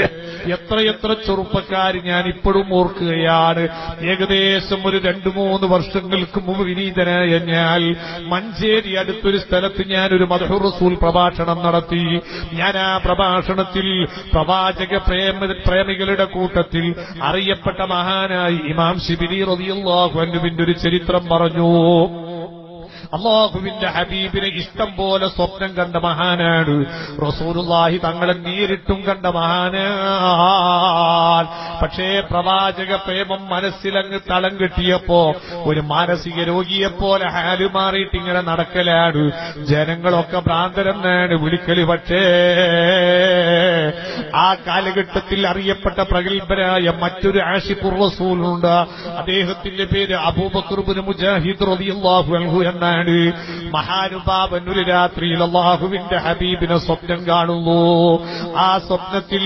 എത്രയെത്ര ചെറുപ്പക്കാർ ഞാൻ ഇപ്പോഴും ഓർക്കുകയാണ്. ഏകദേശം ഒരു രണ്ടു മൂന്ന് വർഷങ്ങൾക്ക് മുമ്പ് വിനീതനായ ഞാൻ മഞ്ചേരി അടുത്തൊരു സ്ഥലത്ത് ഞാൻ ഒരു മധുർ റസൂൽ പ്രഭാഷണം നടത്തി. ഞാൻ ആ പ്രഭാഷണത്തിൽ പ്രവാചക പ്രേമ പ്രേമികളുടെ കൂട്ടത്തിൽ അറിയപ്പെട്ട മഹാനായി ഇമാം ഷിബിലി റതിയുള്ള ഒരു ചരിത്രം പറഞ്ഞു. അള്ളാഹുവിന്റെ ഹബീബിനെ ഇഷ്ടം പോലെ സ്വപ്നം കണ്ട മഹാനാണ്. റസൂലുള്ളാഹി തങ്ങളെ നേരിട്ടും കണ്ട മഹാനാണ് പക്ഷേ പ്രവാചക പ്രേമം മനസ്സിലങ്ങ് തളം കിട്ടിയപ്പോ ഒരു മാനസിക രോഗിയെപ്പോലെ ഹാൽ മാറിയിട്ട് ഇങ്ങനെ നടക്കലാണ്. ജനങ്ങളൊക്കെ ഭ്രാന്തരെന്നാണ് വിളിക്കൽ പക്ഷേ. ആ കാലഘട്ടത്തിൽ അറിയപ്പെട്ട പ്രഗത്ഭരായ മറ്റൊരു ആഷിഖുർ റസൂലുണ്ട്. അദ്ദേഹത്തിന്റെ പേര് അബൂബക്കർബുന് മുജാഹിദ് റളിയല്ലാഹു അൻഹു എന്നാണ്. മഹാനുഭാവൻ ഒരു രാത്രിയിൽ അള്ളാഹുവിന്റെ ഹബീബിനെ സ്വപ്നം കാണുന്നു. ആ സ്വപ്നത്തിൽ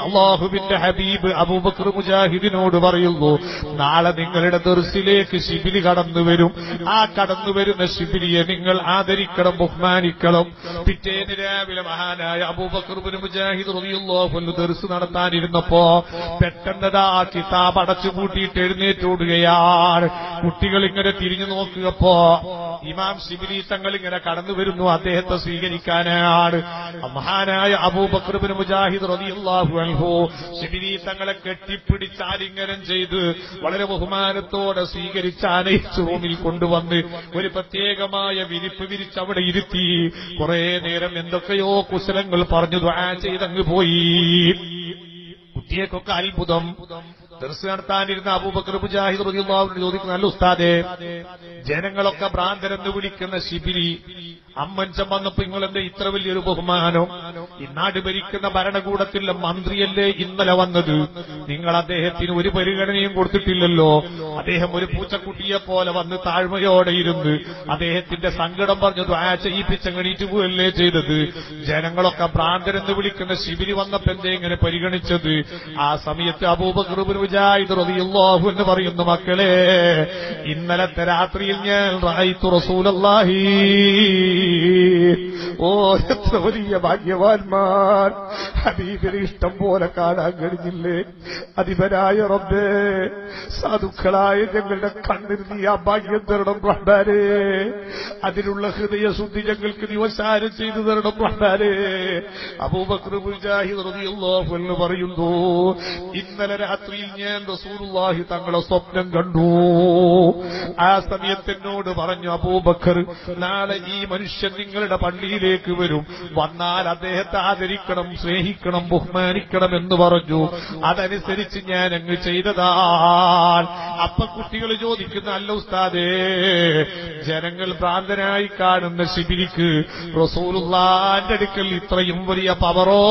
അള്ളാഹുവിന്റെ ഹബീബ് അബൂബക്കർ മുജാഹിദിനോട് പറയുന്നു നാളെ നിങ്ങളുടെ ദർസിലേക്ക് ശിബിലി കടന്നു വരും. ആ കടന്നു വരുന്ന ശിബിലിയെ നിങ്ങൾ ആദരിക്കണം ബഹുമാനിക്കണം. പിറ്റേന്ന് രാവിലെ മഹാനായ അബൂബക്കർ മുജാഹിദ് റളിയല്ലാഹു തെറിസ് നടത്താനിരുന്നപ്പോ പെട്ടെന്നതാ കിതാബ് അടച്ചു കൂട്ടിയിട്ട് എഴുന്നേറ്റോടുകയാണ് കുട്ടികൾ ഇങ്ങനെ തിരിഞ്ഞു നോക്കിയപ്പോ ഇമാം സിബിലി തങ്ങൾ ഇങ്ങനെ കടന്നു വരുന്നു അദ്ദേഹത്തെ സ്വീകരിക്കാനാണ് മഹാനായ അബൂബക്രബിന് മുജാഹിദ് റളിയല്ലാഹു അൻഹു സിബിലി തങ്ങളെ കെട്ടിപ്പിടിച്ച് ആലിംഗനം ചെയ്ത് വളരെ ബഹുമാനത്തോടെ സ്വീകരിച്ച് ആനയിച്ച് റൂമിൽ കൊണ്ടുവന്ന് ഒരു പ്രത്യേകമായ വിരിപ്പ് വിരിച്ച് അവിടെ ഇരുത്തി. കുറെ നേരം എന്തൊക്കെയോ കുശലങ്ങൾ പറഞ്ഞു ദ്വാ ചെയ്തങ്ങ് പോയി. കുട്ടിയേക്കൊക്കെ അത്ഭുതം. ദർസ് നടത്താനിരുന്ന അബൂബക്കർ മുജാഹിദ് റളിയല്ലാഹു ചോദിക്കുന്ന നല്ല ഉസ്താദെ ജനങ്ങളൊക്കെ ഭ്രാന്തരെന്ന് വിളിക്കുന്ന ശിബിരി അമ്മൻ വന്നപ്പോ നിങ്ങളെന്താ ഇത്ര വലിയൊരു ബഹുമാനം? ഈ നാട് ഭരിക്കുന്ന ഭരണകൂടത്തിലെ മന്ത്രിയല്ലേ ഇന്നലെ വന്നത്? നിങ്ങൾ അദ്ദേഹത്തിന് ഒരു പരിഗണനയും കൊടുത്തിട്ടില്ലല്ലോ. അദ്ദേഹം ഒരു പൂച്ചക്കുട്ടിയെ പോലെ വന്ന് താഴ്മയോടെ ഇരുന്ന് അദ്ദേഹത്തിന്റെ സങ്കടം പറഞ്ഞു ദ്വാ ചെയ്യിപ്പിച്ചങ്ങണീറ്റ് പോവല്ലേ ചെയ്തത്? ജനങ്ങളൊക്കെ ഭ്രാന്തരെന്ന് വിളിക്കുന്ന ശിബിരി വന്നപ്പോ എന്തേ ഇങ്ങനെ പരിഗണിച്ചത്? ആ സമയത്ത് റളിയല്ലാഹു എന്ന് പറയുന്നു മക്കളെ ഇന്നലത്തെ രാത്രിയിൽ ഞാൻ റസൂലല്ലാഹി ഓ എത്ര വലിയ ഭാഗ്യവാന്മാർ. ഹബീബിനെ ഇഷ്ടം പോലെ കാണാൻ കഴിഞ്ഞില്ലേ? അധിപനായ റബ്ബേ സാധുക്കളായ ഞങ്ങളുടെ കണ്ണിന് ആ ഭാഗ്യം തരണം റഹ്മാനെ അതിനുള്ള ഹൃദയശുദ്ധി ഞങ്ങൾക്ക് ദിവസാരം ചെയ്തു തരണം റളിയല്ലാഹു അൻഹു പറയുന്നു ഇന്നലെ രാത്രിയിൽ ഞാൻ റസൂലുള്ളാഹി തങ്ങളെ സ്വപ്നം കണ്ടു. ആ സമയത്ത് എന്നോട് പറഞ്ഞു അബൂബക്കർ നാളെ ഈ മനുഷ്യൻ നിങ്ങളുടെ പള്ളിയിലേക്ക് വരും. വന്നാൽ അദ്ദേഹത്തെ ആദരിക്കണം സ്നേഹിക്കണം ബഹുമാനിക്കണം എന്ന് പറഞ്ഞു. അതനുസരിച്ച് ഞാൻ അങ്ങ് ചെയ്തതാണ് അപ്പ കുട്ടികൾ ചോദിക്കുന്ന അല്ല ഉസ്താദേ ജനങ്ങൾ ഭ്രാന്തനായി കാണുന്ന ശിബിരിക്ക് റസൂലുള്ളാന്റെ അടുക്കൽ ഇത്രയും വലിയ പവറോ?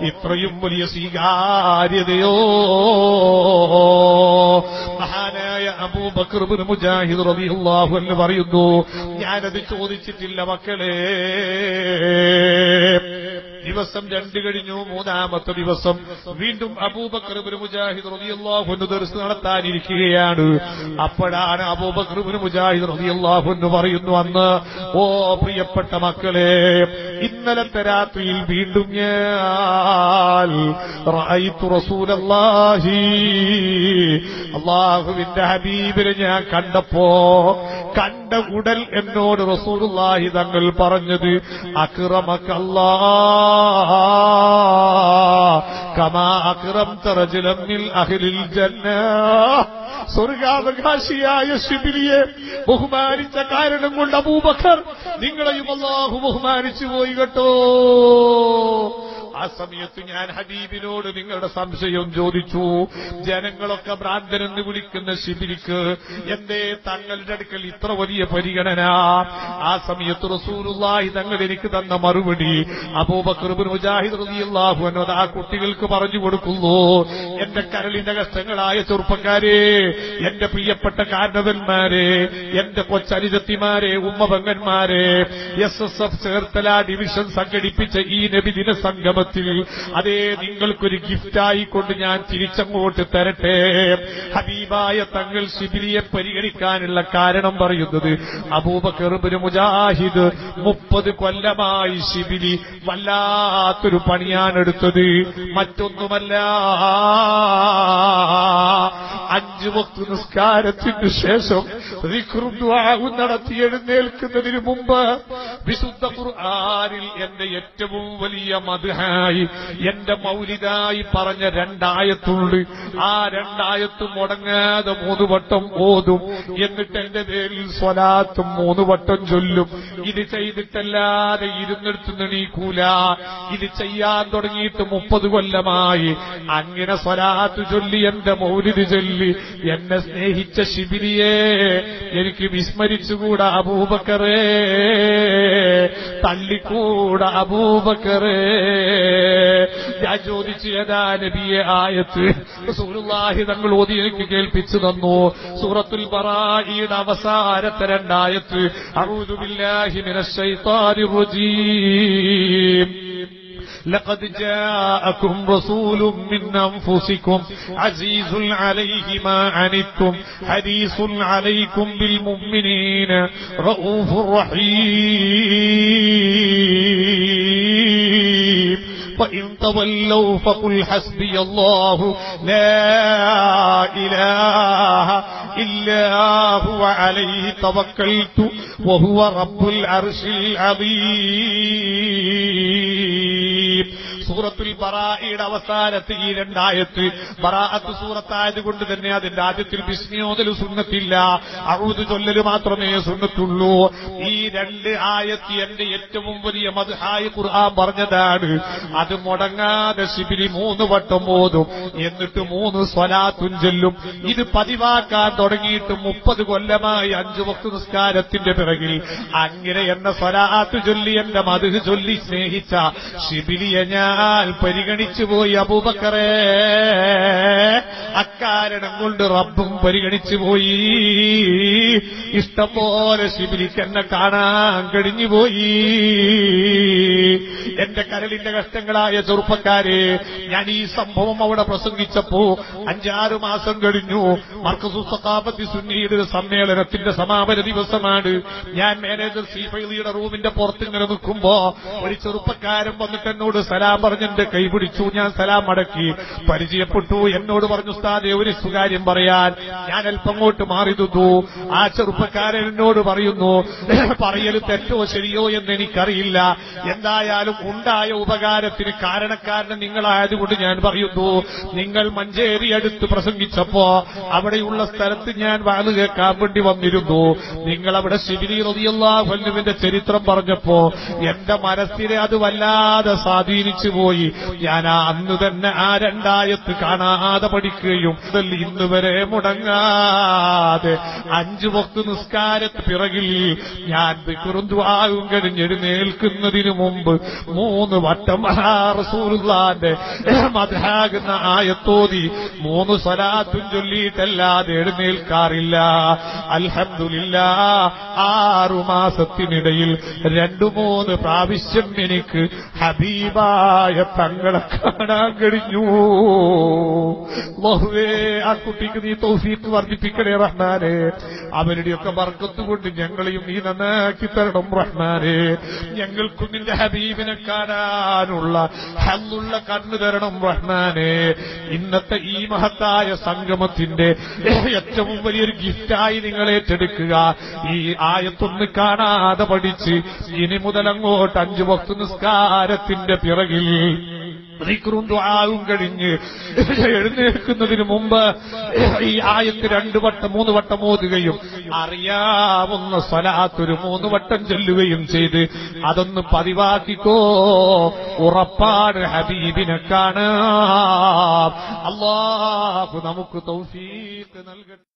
ഇത്രയും വലിയ സ്വീകാര്യതയോ? മഹാനായ അബൂബക്കർ മുജാഹിദ് റളിയല്ലാഹു എന്ന് പറയുന്നു ഞാനത് ചോദിച്ചിട്ടില്ല മക്കളെ. ദിവസം രണ്ട് കഴിഞ്ഞു മൂന്നാമത്തെ ദിവസം വീണ്ടും അബൂബക്കർ മുജാഹിദ് അൻഹു ദർസ് നടത്താനിരിക്കുകയാണ്. അപ്പോഴാണ് അബൂബക്കർ മുജാഹിദ് റളിയല്ലാഹു എന്ന് പറയുന്നു അന്ന് ഓ പ്രിയപ്പെട്ട മക്കളെ ഇന്നലത്തെ രാത്രിയിൽ വീണ്ടും ഞാൻ റസൂലല്ലാഹി അള്ളാഹുവിന്റെ ഹബീബിനെ ഞാൻ കണ്ടപ്പോ കണ്ട ഉടൽ എന്നോട് റസൂലുള്ളാഹി തങ്ങൾ പറഞ്ഞത് അക്രമക്കല്ലാ കമാ ജന്ന സ്വർഗാവകാശിയായ ശിബിലിയെ ബഹുമാനിച്ച കാരണം കൊണ്ട് അബൂബക്കർ നിങ്ങളെയും അള്ളാഹു ബഹുമാനിച്ചു പോയി കേട്ടോ. ആ സമയത്ത് ഞാൻ ഹബീബിനോട് നിങ്ങളുടെ സംശയം ചോദിച്ചു. ജനങ്ങളൊക്കെ ഭ്രാന്തനെന്ന് വിളിക്കുന്ന ശിബിരിക്ക് എന്തേ തങ്ങളുടെ അടുക്കൽ ഇത്ര വലിയ പരിഗണന? ആ സമയത്ത് റസൂലുള്ളാഹി തങ്ങൾ എനിക്ക് തന്ന മറുപടി അബൂബക്കർബിൻ മുജാഹിദ് റളിയല്ലാഹു അൻഹു ആ കുട്ടികൾക്ക് പറഞ്ഞു കൊടുക്കുന്നു. എന്റെ കരളിന്റെ കഷ്ടങ്ങളായ ചെറുപ്പക്കാരെ എന്റെ എന്റെ പ്രിയപ്പെട്ട കാരണവന്മാരെ എന്റെ കൊച്ചരിജത്തിമാരെ ഉമ്മപങ്ങന്മാരെ S S F Cherthala division സംഘടിപ്പിച്ച ഈ നബിദിന സംഗമത്തിൽ അതേ നിങ്ങൾക്കൊരു ഗിഫ്റ്റായി കൊണ്ട് ഞാൻ തിരിച്ചങ്ങോട്ട് തരട്ടെ. ഹബീബായ തങ്ങൾ ശിബിരിയെ പരിഗണിക്കാനുള്ള കാരണം പറയുന്നത് അബൂബക്കറുബിന് മുജാഹിദ് മുപ്പത് കൊല്ലമായി ശിബിരി വല്ലാത്തൊരു പണിയാനെടുത്തത് മറ്റൊന്നുമല്ല. അഞ്ചു വക്തു നിസ്കാരത്തിനു ശേഷം നടത്തി എഴുന്നേൽക്കുന്നതിന് മുമ്പ് വിശുദ്ധ ഖുർആനിൽ എന്റെ ഏറ്റവും വലിയ മദ്ഹായി എന്റെ മൗലിതായി പറഞ്ഞ രണ്ടായത്തുണ്ട്. ആ രണ്ടായത്ത് മുടങ്ങാതെ മൂന്ന് വട്ടം ഓതും. എന്നിട്ട് എന്റെ പേരിൽ സ്വലാത്തും മൂന്ന് വട്ടം ചൊല്ലും. ഇത് ചെയ്തിട്ടല്ലാതെ ഇരുന്നെടുത്ത് നീക്കൂല. ഇത് ചെയ്യാൻ തുടങ്ങിയിട്ട് മുപ്പത് കൊല്ലമായി. അങ്ങനെ സ്വലാത്ത് ചൊല്ലി എന്റെ മൗലിത് ചൊല്ലി. എന്നെ സ്നേഹിച്ച ശിബിരിയെ എനിക്ക് വിസ്മരിച്ചുകൂടാ അബൂബക്കറേ? തള്ളിക്കൂട അബൂബക്കറേ? ഞാൻ ചോദിച്ചു ഏതാ നബിയെ ആയത്ത്? റസൂലുള്ളാഹി തങ്ങൾ ഓതി എനിക്ക് കേൾപ്പിച്ചു തന്നു. സൂറത്തുൽ ബറായിയുടെ അവസാനത്തെ രണ്ടായത്ത് അഊദു ബില്ലാഹി മിനശ് ശൈത്താനിർ റജീം. لقد جاءكم رسول من أنفسكم عزيز عليه ما عنتم حريص عليكم بالمؤمنين رؤوف رحيم. فإن تولوا فقل حسبي الله لا إله إلا هو عليه توكلت وهو رب العرش العظيم. സൂറത്തുൽ ബറായിയുടെ അവസാനത്ത് ഈ രണ്ടായത്ത് ബറാഅത്ത് സൂറത്തായത് കൊണ്ട് തന്നെ അതിന്റെ ആദ്യത്തിൽ ബിസ്മിയോതൽ സുന്നത്തില്ല. അഴുത് ചൊല്ലല് മാത്രമേ സുന്നത്തുള്ളൂ. ഈ രണ്ട് ആയത്ത് എന്റെ ഏറ്റവും വലിയ മധുഹായി ഖുർആൻ പറഞ്ഞതാണ്. അത് മുടങ്ങാതെ ശിബിരി മൂന്ന് വട്ടം ഓതും. എന്നിട്ട് മൂന്ന് സ്വലാത്തും ചൊല്ലും. ഇത് പതിവാക്കാൻ തുടങ്ങിയിട്ട് മുപ്പത് കൊല്ലമായി അഞ്ചു വക്ത നിസ്കാരത്തിന്റെ പിറകിൽ. അങ്ങനെ എന്ന സ്വലാത്ത് ചൊല്ലി എന്റെ മധു ചൊല്ലി സ്നേഹിച്ച ശിബിലിയെ ഞാൻ പരിഗണിച്ചു പോയി അബൂബക്കറേ. അക്കാരണം കൊണ്ട് റബ്ബും പരിഗണിച്ചു പോയി. ഇഷ്ടംപോലെ ശിബിലിക്ക് എന്നെ കാണാൻ കഴിഞ്ഞു പോയി. എന്റെ കരളിന്റെ കഷ്ടങ്ങളായ ചെറുപ്പക്കാരെ ഞാൻ ഈ സംഭവം അവിടെ പ്രസംഗിച്ചപ്പോ അഞ്ചാറ് മാസം കഴിഞ്ഞു. മർക്കസു സുന്നിയുടെ ഒരു സമ്മേളനത്തിന്റെ സമാപന ദിവസമാണ്. ഞാൻ മാനേജർ സീഫൈലിയുടെ റൂമിന്റെ പുറത്ത് ഇങ്ങനെ നിൽക്കുമ്പോ ഒരു ചെറുപ്പക്കാരൻ വന്നിട്ട് എന്നോട് സലാം പറഞ്ഞ് എന്റെ കൈ ഞാൻ സലാം മടക്കി പരിചയപ്പെട്ടു. എന്നോട് പറഞ്ഞു ഉസ്താദെ ഒരു സുകാര്യം പറയാൻ. ഞാൻ അല്പം അങ്ങോട്ട് മാറി തുന്നു ആ ചെറുപ്പക്കാരൻ എന്നോട് പറയുന്നു പറയൽ തെറ്റോ ശരിയോ എന്ന് എനിക്കറിയില്ല. എന്തായാലും ഉണ്ടായ ഉപകാരത്തിന് കാരണക്കാരന് നിങ്ങളായതുകൊണ്ട് ഞാൻ പറയുന്നു നിങ്ങൾ മഞ്ചേരി അടുത്ത് പ്രസംഗിച്ചപ്പോ അവിടെയുള്ള സ്ഥലത്ത് ഞാൻ വാത് കേൾക്കാൻ വേണ്ടി വന്നിരുന്നു. നിങ്ങൾ അവിടെ ശിബിരി റതിയുള്ള ചരിത്രം പറഞ്ഞപ്പോ എന്റെ മനസ്സിനെ അത് വല്ലാതെ സ്വാധീനിച്ചു പോയി ഞാൻ അന്ന് തന്നെ ആ രണ്ടായത്ത് കാണാതെ പഠിക്കുകയും ഇതിൽ ഇന്ന് വരെ മുടങ്ങാതെ അഞ്ചു വക്ത് നിസ്കാരത്ത് പിറകിൽ ഞാൻ കുറുന്തുവാകും കഴിഞ്ഞെഴുന്നേൽക്കുന്നതിന് മുമ്പ് മൂന്ന് വട്ടം മഹാറസൂറുള്ളാന്റെ മതാകുന്ന ആയത്തോതി മൂന്ന് സ്വലാത്തും ചൊല്ലിയിട്ടല്ലാതെ എഴുന്നേൽക്കാറില്ല. അൽഹംദുലില്ല ആറു മാസത്തിനിടയിൽ രണ്ടു മൂന്ന് പ്രാവശ്യം എനിക്ക് ഹബീബായ തങ്ങളെ കാണാൻ കഴിഞ്ഞു. ബഹുവേ ആ കുട്ടിക്ക് നീ തൗഫീക്ക് വർദ്ധിപ്പിക്കണേ റഹ്മാനെ. അവരുടെയൊക്കെ വർഗത്തുകൊണ്ട് കൊണ്ട് ഞങ്ങളെയും നീ നന്നാക്കി തരണം റഹ്മാനെ. ഞങ്ങൾക്കും നിന്റെ ഹബീബിനെ കാണാനുള്ള ഹല്ലുള്ള കണ്ണു തരണം റഹ്മാനെ. ഇന്നത്തെ ഈ മഹത്തായ സംഗമത്തിന്റെ ഏറ്റവും വലിയൊരു ഗിഫ്റ്റായി നിങ്ങൾ ഏറ്റെടുക്കുക. ഈ ആയത്തൊന്ന് കാണാതെ പഠിച്ച് ഇനി മുതൽ അങ്ങോട്ട് അഞ്ചു വക്തു നിസ്കാരത്തിന്റെ പിറകിൽ ദുആവും കഴിഞ്ഞ് എഴുന്നേൽക്കുന്നതിന് മുമ്പ് ഈ ആയത്ത് രണ്ട് വട്ടം മൂന്ന് വട്ടം ഓതുകയും അറിയാവുന്ന സ്വലാത്തൊരു മൂന്ന് വട്ടം ചൊല്ലുകയും ചെയ്ത് അതൊന്ന് പതിവാക്കിക്കോ. ഉറപ്പാണ് ഹബീബിനെ കാണാം. അള്ളാഹു നമുക്ക് തൗഫീക്ക് നൽകട്ടെ.